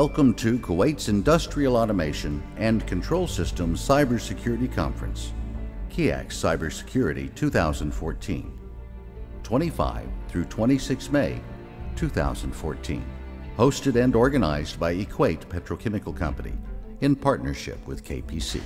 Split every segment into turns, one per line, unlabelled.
Welcome to Kuwait's Industrial Automation and Control Systems Cybersecurity Conference, KIAC Cybersecurity 2014, 25 through 26 May 2014. Hosted and organized by Equate Petrochemical Company in partnership with KPC.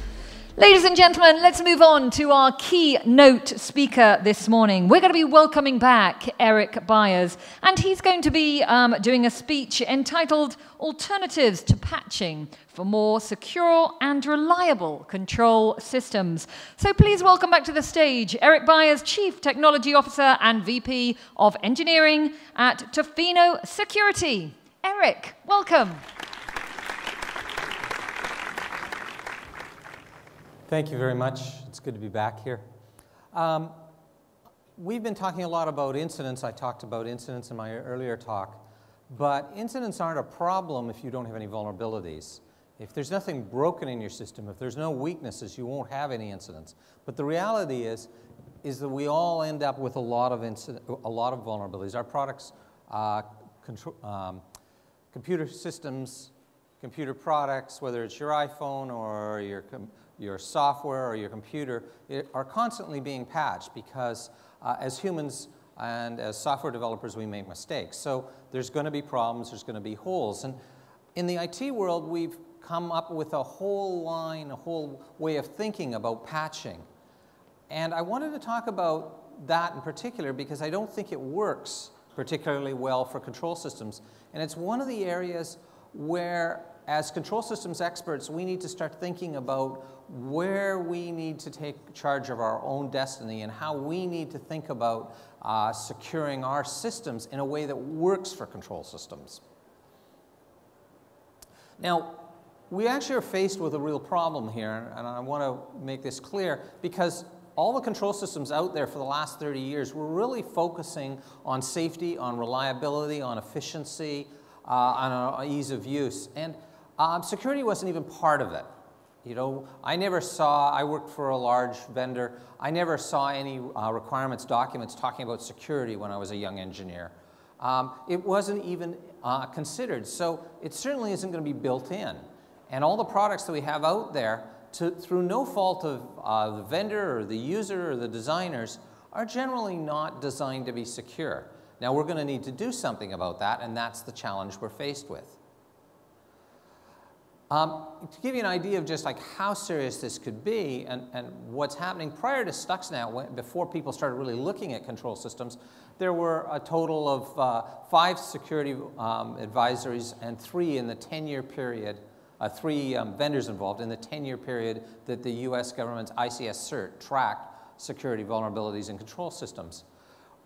Ladies and gentlemen, let's move on to our keynote speaker this morning. We're going to be welcoming back Eric Byres, and he's going to be um, doing a speech entitled Alternatives to Patching for More Secure and Reliable Control Systems. So please welcome back to the stage Eric Byres, Chief Technology Officer and VP of Engineering at Tofino Security. Eric, welcome.
Thank you very much. It's good to be back here. Um, we've been talking a lot about incidents. I talked about incidents in my earlier talk. But incidents aren't a problem if you don't have any vulnerabilities. If there's nothing broken in your system, if there's no weaknesses, you won't have any incidents. But the reality is, is that we all end up with a lot of, incident, a lot of vulnerabilities. Our products, uh, control, um, computer systems, computer products, whether it's your iPhone or your your software or your computer are constantly being patched because uh, as humans and as software developers, we make mistakes. So there's going to be problems, there's going to be holes. And in the IT world, we've come up with a whole line, a whole way of thinking about patching. And I wanted to talk about that in particular because I don't think it works particularly well for control systems. And it's one of the areas where as control systems experts, we need to start thinking about where we need to take charge of our own destiny and how we need to think about uh, securing our systems in a way that works for control systems. Now, we actually are faced with a real problem here, and I want to make this clear because all the control systems out there for the last 30 years were really focusing on safety, on reliability, on efficiency, uh, on uh, ease of use. And um, security wasn't even part of it. You know, I never saw, I worked for a large vendor, I never saw any uh, requirements documents talking about security when I was a young engineer. Um, it wasn't even uh, considered, so it certainly isn't going to be built in. And all the products that we have out there, to, through no fault of uh, the vendor or the user or the designers, are generally not designed to be secure. Now we're going to need to do something about that, and that's the challenge we're faced with. Um, to give you an idea of just like how serious this could be and, and what's happening prior to Stuxnet, when, before people started really looking at control systems, there were a total of uh, five security um, advisories and three in the 10-year period, uh, three um, vendors involved in the 10-year period that the US government's ICS CERT tracked security vulnerabilities in control systems.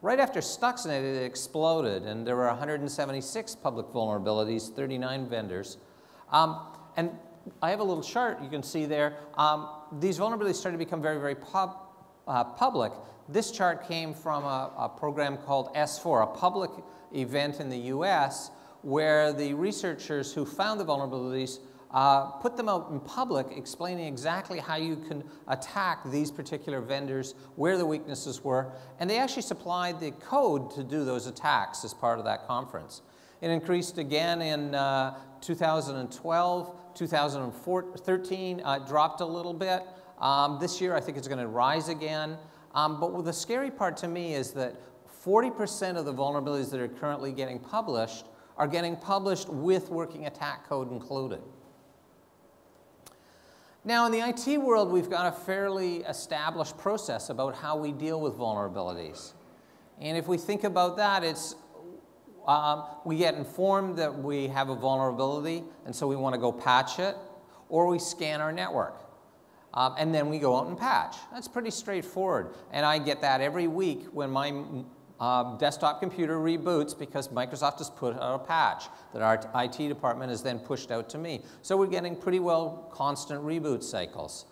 Right after Stuxnet, it exploded, and there were 176 public vulnerabilities, 39 vendors. Um, and I have a little chart you can see there. Um, these vulnerabilities started to become very, very pub, uh, public. This chart came from a, a, program called S4, a public event in the US where the researchers who found the vulnerabilities uh, put them out in public explaining exactly how you can attack these particular vendors, where the weaknesses were, and they actually supplied the code to do those attacks as part of that conference. It increased again in uh, 2012, 2013 uh, dropped a little bit. Um, this year, I think it's going to rise again. Um, but the scary part to me is that 40% of the vulnerabilities that are currently getting published are getting published with working attack code included. Now, in the IT world, we've got a fairly established process about how we deal with vulnerabilities. And if we think about that, it's um, we get informed that we have a vulnerability, and so we want to go patch it, or we scan our network. Um, and then we go out and patch. That's pretty straightforward. And I get that every week when my uh, desktop computer reboots because Microsoft has put out a patch that our IT department has then pushed out to me. So we're getting pretty well constant reboot cycles.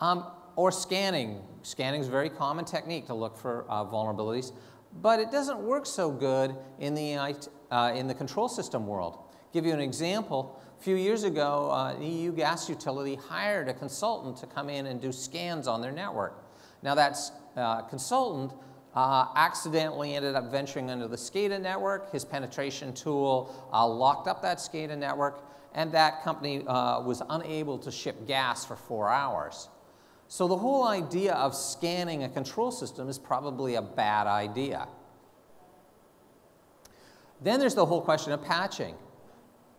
Um, or scanning. Scanning is a very common technique to look for uh, vulnerabilities but it doesn't work so good in the, uh, in the control system world. Give you an example. A few years ago, uh, an EU gas utility hired a consultant to come in and do scans on their network. Now that uh, consultant uh, accidentally ended up venturing into the SCADA network. His penetration tool uh, locked up that SCADA network, and that company uh, was unable to ship gas for four hours. So the whole idea of scanning a control system is probably a bad idea. Then there's the whole question of patching.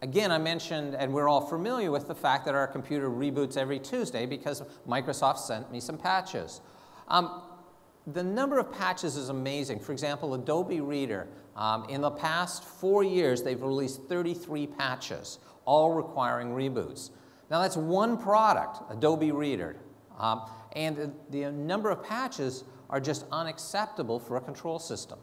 Again, I mentioned, and we're all familiar with the fact that our computer reboots every Tuesday because Microsoft sent me some patches. Um, the number of patches is amazing. For example, Adobe Reader, um, in the past four years, they've released 33 patches, all requiring reboots. Now, that's one product, Adobe Reader, um, and the, the number of patches are just unacceptable for a control system.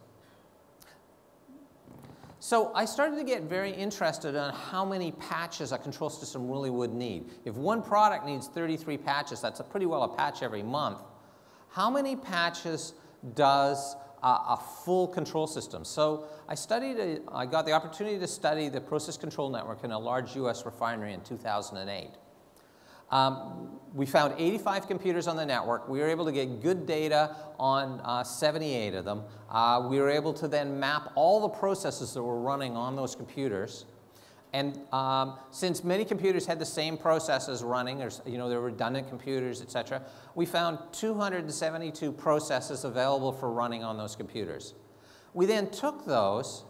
So I started to get very interested on how many patches a control system really would need. If one product needs 33 patches, that's a pretty well a patch every month. How many patches does a, a full control system? So I studied, a, I got the opportunity to study the process control network in a large US refinery in 2008. Um, we found 85 computers on the network. We were able to get good data on uh, 78 of them. Uh, we were able to then map all the processes that were running on those computers. And um, since many computers had the same processes running, or, you know, they're redundant computers, et cetera, we found 272 processes available for running on those computers. We then took those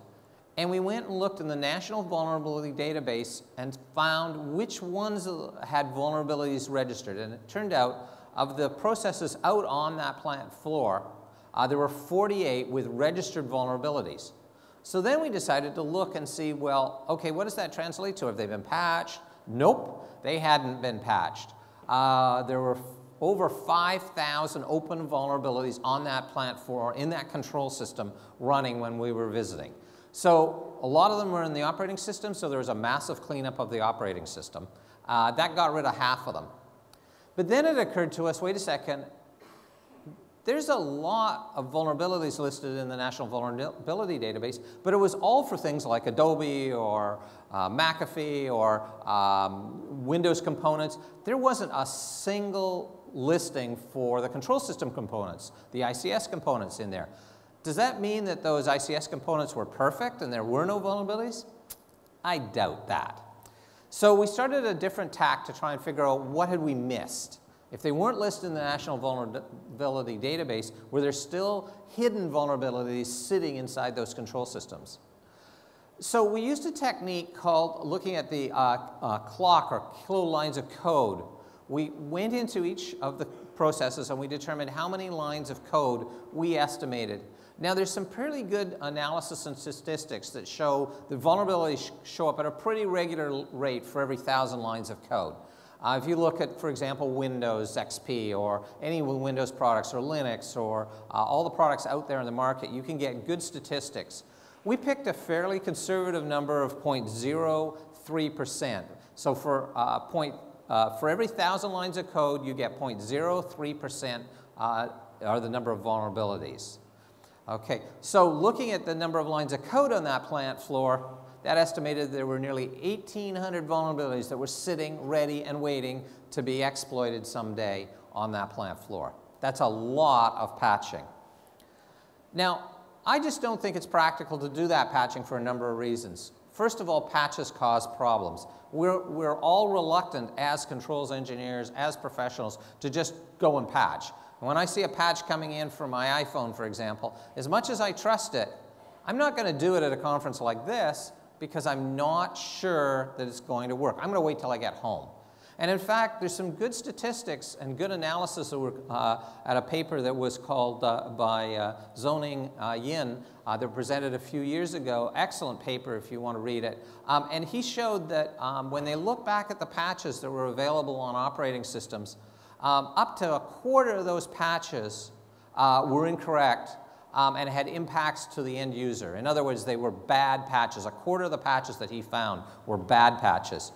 and we went and looked in the National Vulnerability Database and found which ones had vulnerabilities registered. And it turned out of the processes out on that plant floor, uh, there were 48 with registered vulnerabilities. So then we decided to look and see, well, okay, what does that translate to? Have they been patched? Nope, they hadn't been patched. Uh, there were over 5,000 open vulnerabilities on that plant floor in that control system running when we were visiting. So a lot of them were in the operating system, so there was a massive cleanup of the operating system. Uh, that got rid of half of them. But then it occurred to us, wait a second, there's a lot of vulnerabilities listed in the National Vulnerability Database, but it was all for things like Adobe or uh, McAfee or um, Windows components. There wasn't a single listing for the control system components, the ICS components in there. Does that mean that those ICS components were perfect and there were no vulnerabilities? I doubt that. So we started a different tack to try and figure out what had we missed. If they weren't listed in the National Vulnerability Database, were there still hidden vulnerabilities sitting inside those control systems? So we used a technique called looking at the uh, uh, KLOC or kilo lines of code. We went into each of the processes and we determined how many lines of code we estimated now, there's some pretty good analysis and statistics that show that vulnerabilities show up at a pretty regular rate for every thousand lines of code. Uh, if you look at, for example, Windows XP or any Windows products or Linux or uh, all the products out there in the market, you can get good statistics. We picked a fairly conservative number of 0.03%. So for, uh, point, uh, for every thousand lines of code, you get 0.03% uh, are the number of vulnerabilities. Okay, so looking at the number of lines of code on that plant floor, that estimated there were nearly 1,800 vulnerabilities that were sitting ready and waiting to be exploited someday on that plant floor. That's a lot of patching. Now, I just don't think it's practical to do that patching for a number of reasons. First of all, patches cause problems. We're, we're all reluctant as controls engineers, as professionals, to just go and patch. When I see a patch coming in for my iPhone, for example, as much as I trust it, I'm not going to do it at a conference like this because I'm not sure that it's going to work. I'm going to wait till I get home. And in fact, there's some good statistics and good analysis that were uh, at a paper that was called uh, by uh, Zhongying uh, Yin uh, that presented a few years ago. Excellent paper if you want to read it. Um, and he showed that um, when they look back at the patches that were available on operating systems, um, up to a quarter of those patches uh, were incorrect um, and had impacts to the end user. In other words, they were bad patches. A quarter of the patches that he found were bad patches.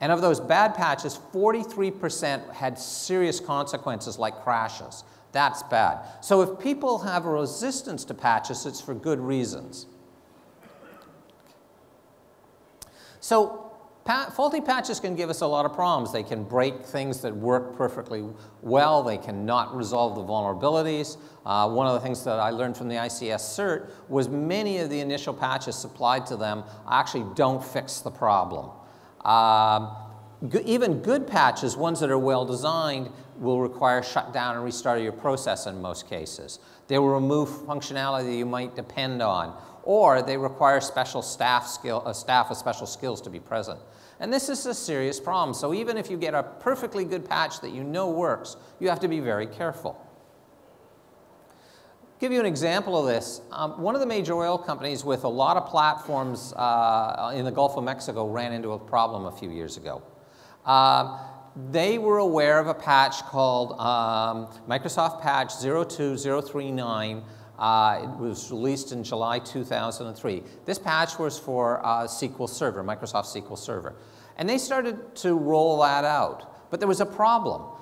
And of those bad patches, 43% had serious consequences like crashes. That's bad. So if people have a resistance to patches, it's for good reasons. So Pa faulty patches can give us a lot of problems. They can break things that work perfectly well. They cannot resolve the vulnerabilities. Uh, one of the things that I learned from the ICS CERT was many of the initial patches supplied to them actually don't fix the problem. Um, even good patches, ones that are well designed, will require shutdown and restart of your process in most cases. They will remove functionality that you might depend on, or they require special staff, skill, a staff with special skills to be present. And this is a serious problem. So even if you get a perfectly good patch that you know works, you have to be very careful. I'll Give you an example of this. Um, one of the major oil companies with a lot of platforms uh, in the Gulf of Mexico ran into a problem a few years ago. Uh, they were aware of a patch called um, Microsoft Patch 02039. Uh, it was released in July 2003. This patch was for uh, SQL Server, Microsoft SQL Server. And they started to roll that out. But there was a problem.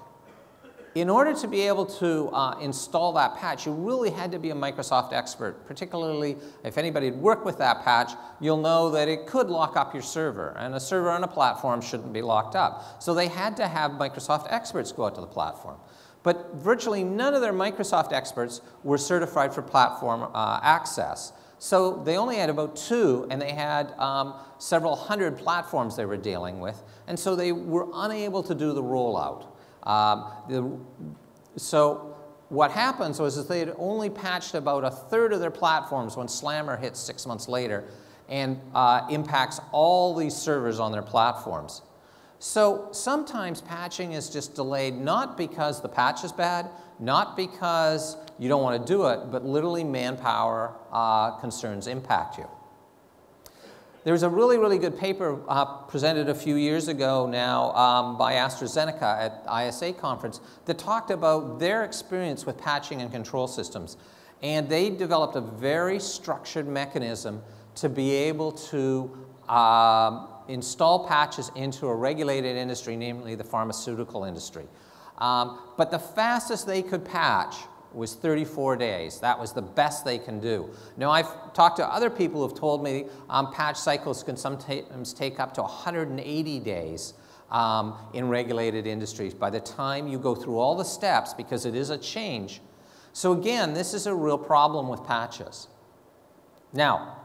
In order to be able to uh, install that patch, you really had to be a Microsoft expert, particularly if anybody had worked with that patch, you'll know that it could lock up your server, and a server on a platform shouldn't be locked up. So they had to have Microsoft experts go out to the platform. But virtually none of their Microsoft experts were certified for platform uh, access. So they only had about two, and they had um, several hundred platforms they were dealing with, and so they were unable to do the rollout. Um, the, so what happens was that they had only patched about a third of their platforms when Slammer hit six months later and uh, impacts all these servers on their platforms. So sometimes patching is just delayed not because the patch is bad, not because you don't want to do it, but literally manpower uh, concerns impact you. There was a really, really good paper uh, presented a few years ago now um, by AstraZeneca at ISA conference that talked about their experience with patching and control systems. And they developed a very structured mechanism to be able to um, install patches into a regulated industry, namely the pharmaceutical industry. Um, but the fastest they could patch was 34 days. That was the best they can do. Now, I've talked to other people who've told me um, patch cycles can sometimes take up to 180 days um, in regulated industries by the time you go through all the steps because it is a change. So again, this is a real problem with patches. Now,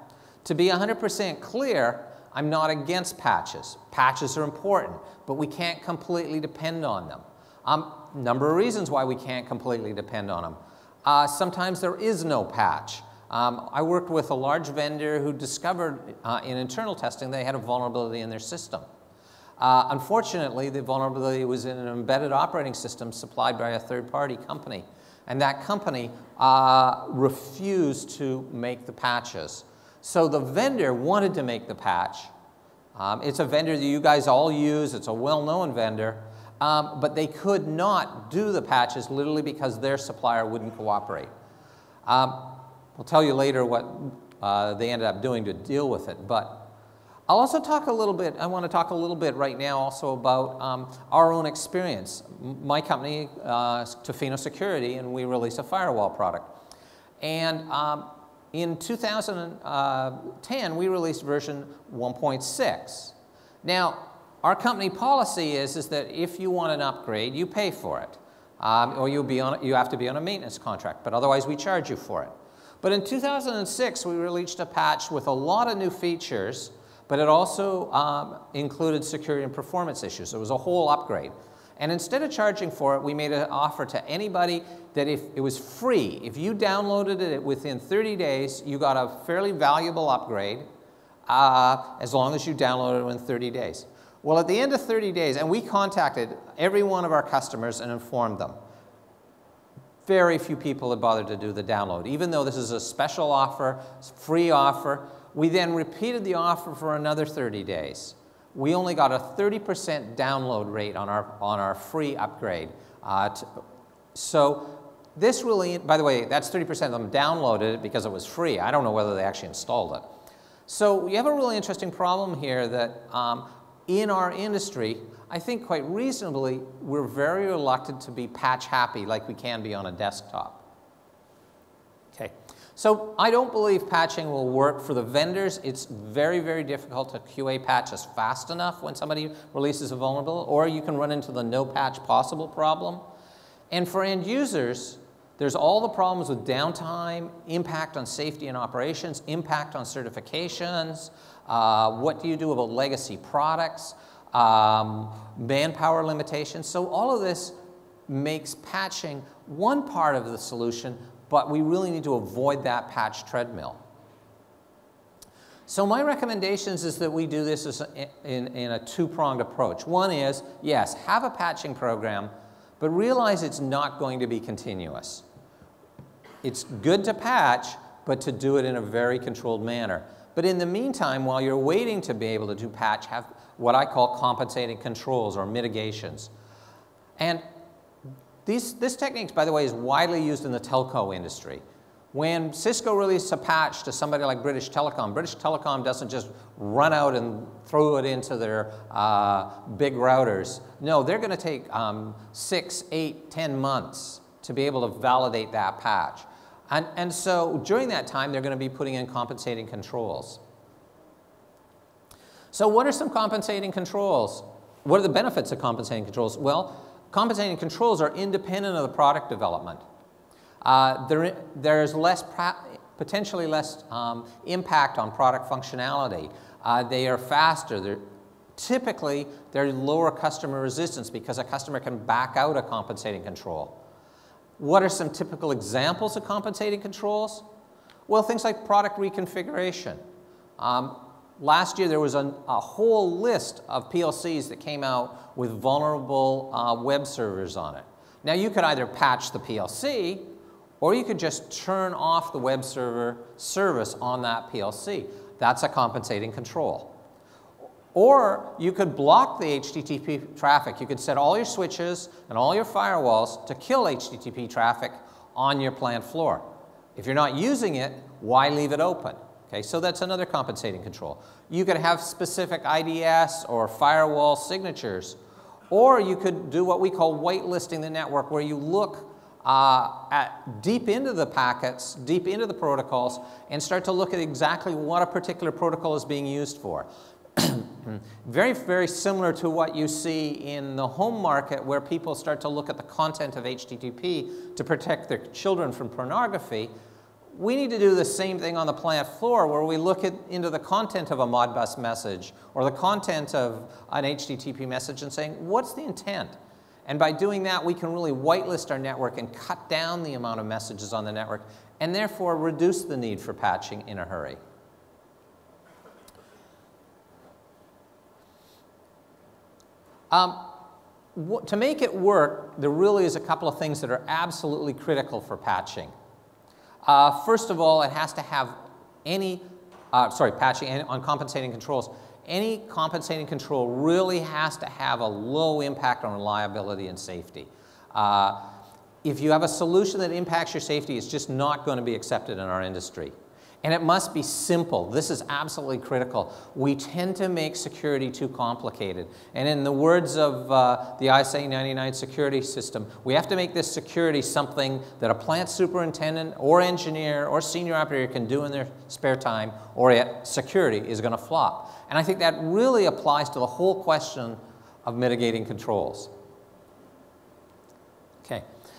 to be 100% clear, I'm not against patches. Patches are important, but we can't completely depend on them. Um, number of reasons why we can't completely depend on them. Uh, sometimes there is no patch. Um, I worked with a large vendor who discovered uh, in internal testing they had a vulnerability in their system. Uh, unfortunately, the vulnerability was in an embedded operating system supplied by a third-party company. And that company uh, refused to make the patches. So the vendor wanted to make the patch. Um, it's a vendor that you guys all use. It's a well-known vendor um, but they could not do the patches literally because their supplier wouldn't cooperate. Um, we'll tell you later what uh, they ended up doing to deal with it, but I'll also talk a little bit, I want to talk a little bit right now also about um, our own experience. My company, uh, Tofino Security, and we release a firewall product. And um, in 2010, uh, we released version 1.6. Now, our company policy is, is that if you want an upgrade, you pay for it. Um, or you'll be on, you have to be on a maintenance contract, but otherwise we charge you for it. But in 2006, we released a patch with a lot of new features, but it also um, included security and performance issues. It was a whole upgrade. And instead of charging for it, we made an offer to anybody that if it was free, if you downloaded it within 30 days, you got a fairly valuable upgrade uh, as long as you downloaded it within 30 days. Well, at the end of 30 days, and we contacted every one of our customers and informed them, very few people had bothered to do the download. Even though this is a special offer, free offer, we then repeated the offer for another 30 days. We only got a 30% download rate on our, on our free upgrade. Uh, to, so this really, by the way, that's 30% of them downloaded it because it was free. I don't know whether they actually installed it. So you have a really interesting problem here that um, in our industry, I think quite reasonably, we're very reluctant to be patch happy like we can be on a desktop. So I don't believe patching will work for the vendors. It's very, very difficult to QA patches fast enough when somebody releases a vulnerable, or you can run into the no patch possible problem. And for end users, There's all the problems with downtime, impact on safety and operations, impact on certifications, uh, what do you do about legacy products, um, manpower limitations. So all of this makes patching one part of the solution, but we really need to avoid that patch treadmill. So my recommendations is that we do this in, in a two-pronged approach. One is, yes, have a patching program, but realize it's not going to be continuous. It's good to patch, but to do it in a very controlled manner. But in the meantime, while you're waiting to be able to do patch, have what I call compensating controls or mitigations. And these, this technique, by the way, is widely used in the telco industry. When Cisco released a patch to somebody like British Telecom, British Telecom doesn't just run out and throw it into their uh, big routers. No, they're going to take um, six, eight, ten months to be able to validate that patch. And, and so during that time, they're going to be putting in compensating controls. So what are some compensating controls? What are the benefits of compensating controls? Well, compensating controls are independent of the product development. Uh, there, there's less potentially less um, impact on product functionality. Uh, they are faster. They're, typically, they're lower customer resistance because a customer can back out a compensating control. What are some typical examples of compensating controls? Well, things like product reconfiguration. Um, last year there was a, a, whole list of PLCs that came out with vulnerable uh, web servers on it. Now you could either patch the PLC or you could just turn off the web server service on that PLC. That's a compensating control. Or you could block the HTTP traffic. You could set all your switches and all your firewalls to kill HTTP traffic on your plant floor. If you're not using it, why leave it open? Okay, so that's another compensating control. You could have specific IDS or firewall signatures, or you could do what we call whitelisting the network, where you look uh, at deep into the packets, deep into the protocols, and start to look at exactly what a particular protocol is being used for. very, very similar to what you see in the home market where people start to look at the content of HTTP to protect their children from pornography. We need to do the same thing on the plant floor where we look at, into the content of a Modbus message or the content of an HTTP message and saying, what's the intent? And by doing that, we can really whitelist our network and cut down the amount of messages on the network and therefore reduce the need for patching in a hurry. Um, to make it work, there really is a couple of things that are absolutely critical for patching. Uh, first of all, it has to have any, uh, sorry, patching on compensating controls any compensating control really has to have a low impact on reliability and safety. Uh, if you have a solution that impacts your safety, it's just not going to be accepted in our industry. And it must be simple. This is absolutely critical. We tend to make security too complicated. And in the words of uh, the ISA 99 security system, we have to make this security something that a plant superintendent or engineer or senior operator can do in their spare time, or it, security is going to flop. And I think that really applies to the whole question of mitigating controls.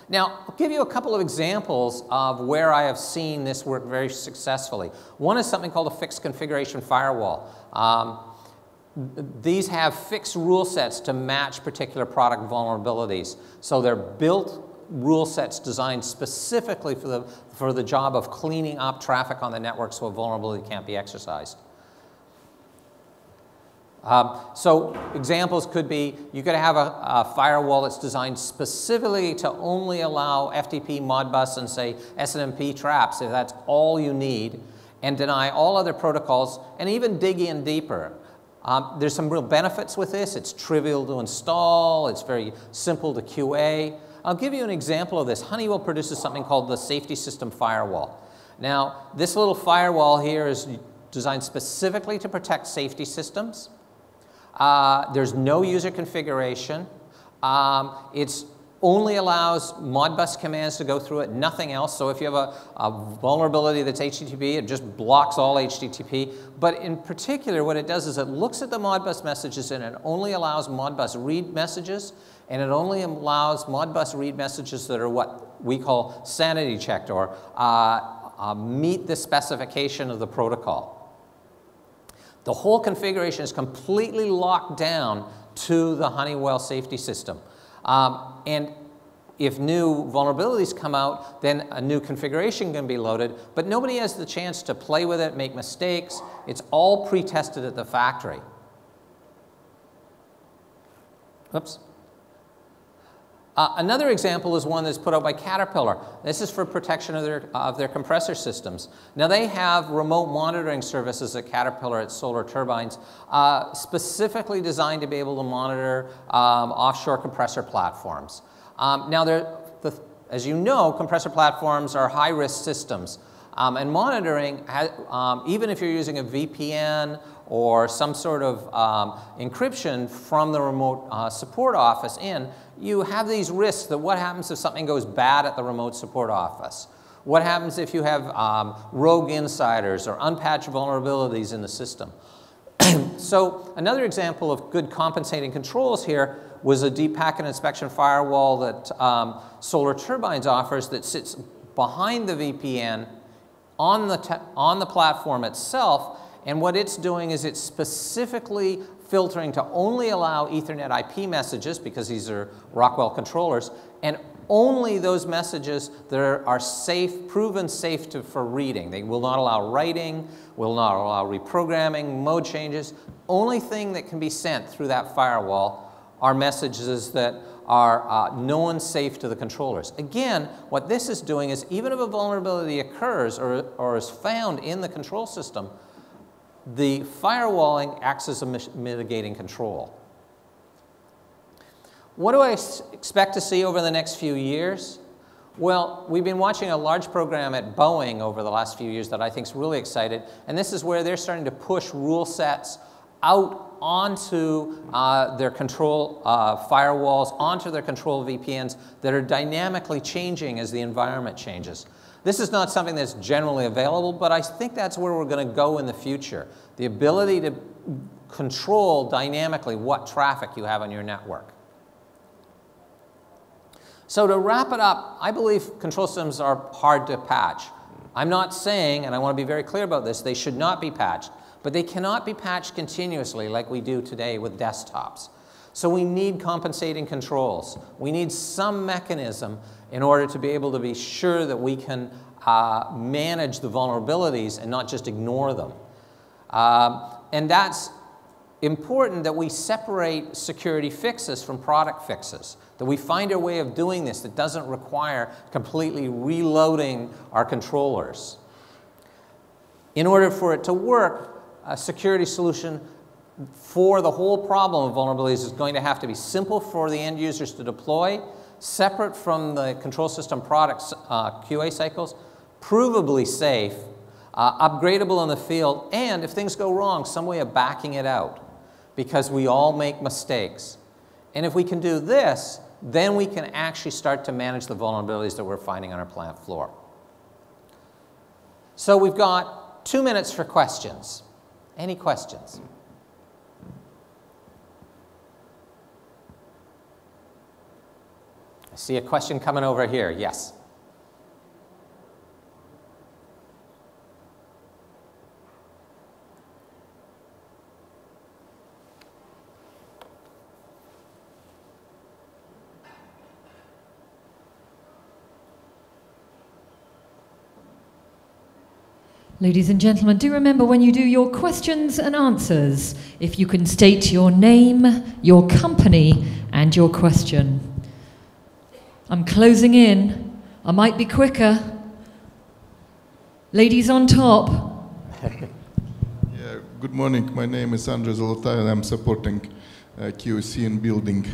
Now, I'll give you a couple of examples of where I have seen this work very successfully. One is something called a fixed configuration firewall. Um, these have fixed rule sets to match particular product vulnerabilities. So they're built rule sets designed specifically for the, for the job of cleaning up traffic on the network so a vulnerability can't be exercised. Um, so examples could be you could have a, a, firewall that's designed specifically to only allow FTP, Modbus, and say SNMP traps if that's all you need, and deny all other protocols, and even dig in deeper. Um, there's some real benefits with this. It's trivial to install. It's very simple to QA. I'll give you an example of this. Honeywell produces something called the Safety System Firewall. Now, this little firewall here is designed specifically to protect safety systems. Uh, there's no user configuration. Um, it only allows Modbus commands to go through it, nothing else. So if you have a, a, vulnerability that's HTTP, it just blocks all HTTP. But in particular, what it does is it looks at the Modbus messages and it only allows Modbus read messages, and it only allows Modbus read messages that are what we call sanity checked or uh, uh, meet the specification of the protocol. The whole configuration is completely locked down to the Honeywell safety system. Um, and if new vulnerabilities come out, then a new configuration can be loaded, but nobody has the chance to play with it, make mistakes. It's all pre-tested at the factory. Oops. Uh, another example is one that's put out by Caterpillar. This is for protection of their, of their compressor systems. Now they have remote monitoring services at Caterpillar at Solar Turbines, uh, specifically designed to be able to monitor um, offshore compressor platforms. Um, now, the, as you know, compressor platforms are high-risk systems. Um, and monitoring, um, even if you're using a VPN or some sort of um, encryption from the remote uh, support office in, you have these risks that what happens if something goes bad at the remote support office? What happens if you have um, rogue insiders or unpatched vulnerabilities in the system? so another example of good compensating controls here was a deep packet inspection firewall that um, Solar Turbines offers that sits behind the VPN on the, on the platform itself. And what it's doing is it's specifically filtering to only allow Ethernet IP messages, because these are Rockwell controllers, and only those messages that are, safe, proven safe to, for reading. They will not allow writing, will not allow reprogramming, mode changes. Only thing that can be sent through that firewall are messages that are uh, known safe to the controllers. Again, what this is doing is even if a vulnerability occurs or, or is found in the control system, the firewalling acts as a mitigating control. What do I expect to see over the next few years? Well, we've been watching a large program at Boeing over the last few years that I think is really excited, and this is where they're starting to push rule sets out onto uh, their control uh, firewalls, onto their control VPNs that are dynamically changing as the environment changes. This is not something that's generally available, but I think that's where we're going to go in the future. The ability to control dynamically what traffic you have on your network. So to wrap it up, I believe control systems are hard to patch. I'm not saying, and I want to be very clear about this, they should not be patched, but they cannot be patched continuously like we do today with desktops. So we need compensating controls. We need some mechanism in order to be able to be sure that we can uh, manage the vulnerabilities and not just ignore them. Um, and that's important that we separate security fixes from product fixes, that we find a way of doing this that doesn't require completely reloading our controllers. In order for it to work, a security solution for the whole problem of vulnerabilities is going to have to be simple for the end users to deploy separate from the control system products uh, QA cycles, provably safe, uh, upgradable in the field, and if things go wrong, some way of backing it out because we all make mistakes. And if we can do this, then we can actually start to manage the vulnerabilities that we're finding on our plant floor. So we've got two minutes for questions. Any questions? I see a question coming over here. Yes.
Ladies and gentlemen, do remember when you do your questions and answers, if you can state your name, your company, and your question. I'm closing in. I might be quicker. Ladies on top.
yeah, good morning. My name is Andrei Zolotai and I'm supporting uh, QC in building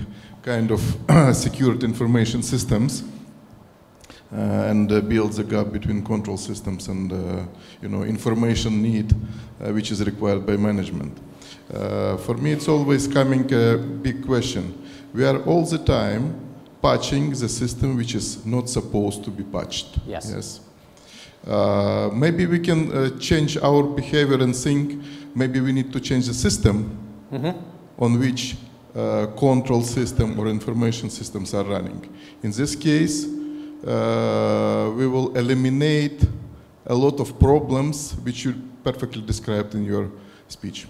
kind of secured information systems. Uh, and uh, build the gap between control systems and uh, you know information need uh, which is required by management. Uh, for me, it's always coming a big question. We are all the time patching the system which is not supposed to be patched.
Yes.
Yes. Uh, maybe we can uh, change our behavior and think maybe we need to change the system mm -hmm. on which uh, control system or information systems are running. In this case, we will eliminate a lot of problems which you perfectly described in your speech.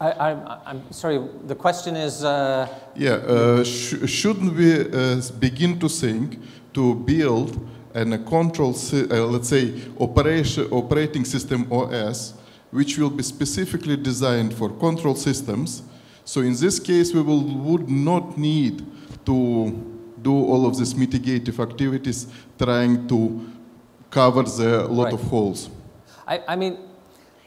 I, am sorry, the question is. Uh...
Yeah, uh, sh shouldn't we uh, begin to think to build a control, uh, let's say, operation, operating system OS, which will be specifically designed for control systems? So in this case, we will, would not need to do all of these mitigative activities trying to cover the lot right. of holes.
I, I mean,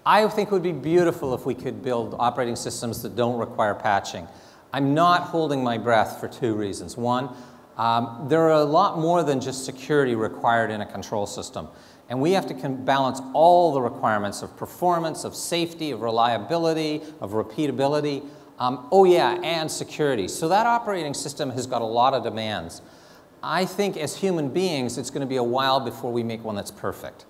I think it would be beautiful if we could build operating systems that don't require patching. I'm not holding my breath for two reasons. One, um, there are a lot more than just security required in a control system. And we have to balance all the requirements of performance, of safety, of reliability, of repeatability. Um, oh yeah, and security. So that operating system has got a lot of demands. I think as human beings, it's going to be a while before we make one that's perfect.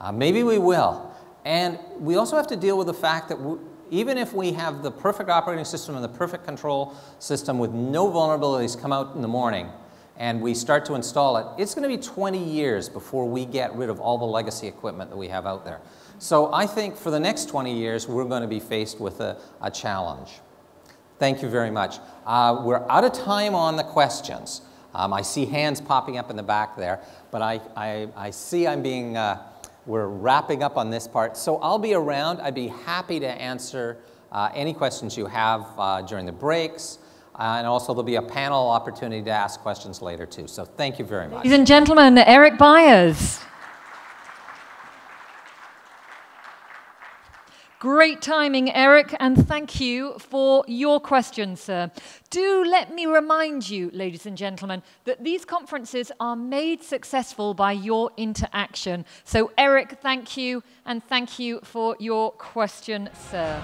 Uh, maybe we will. And we also have to deal with the fact that even if we have the perfect operating system and the perfect control system with no vulnerabilities come out in the morning and we start to install it, it's going to be 20 years before we get rid of all the legacy equipment that we have out there. So I think for the next 20 years, we're going to be faced with a, a challenge. Thank you very much. Uh, we're out of time on the questions. Um, I see hands popping up in the back there, but I, I, I see I'm being uh, we're wrapping up on this part. So I'll be around. I'd be happy to answer uh, any questions you have uh, during the breaks. Uh, and also there'll be a panel opportunity to ask questions later too. So thank you very much.
Ladies and gentlemen, Eric Byres. Great timing, Eric, and thank you for your question, sir. Do let me remind you, ladies and gentlemen, that these conferences are made successful by your interaction. So, Eric, thank you, and thank you for your question, sir.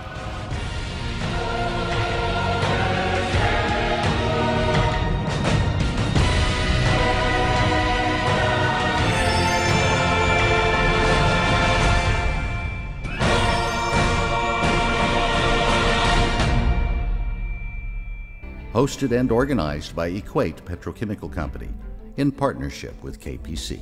Hosted and organized by Equate Petrochemical Company in partnership with KPC.